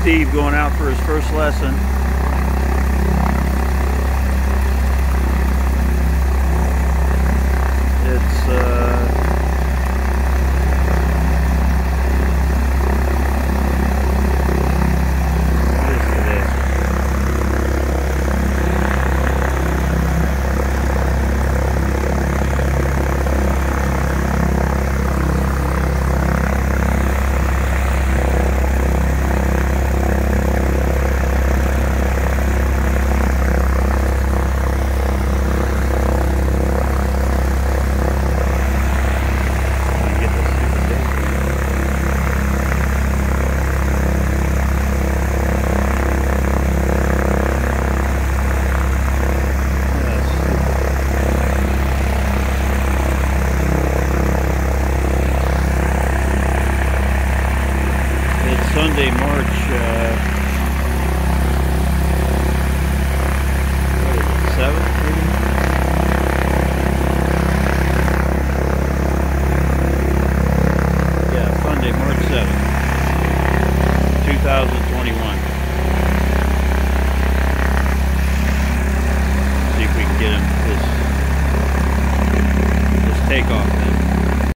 Steve going out for his first lesson. Monday, March uh, seventh. Yeah, Sunday, March seventh, two thousand twenty-one.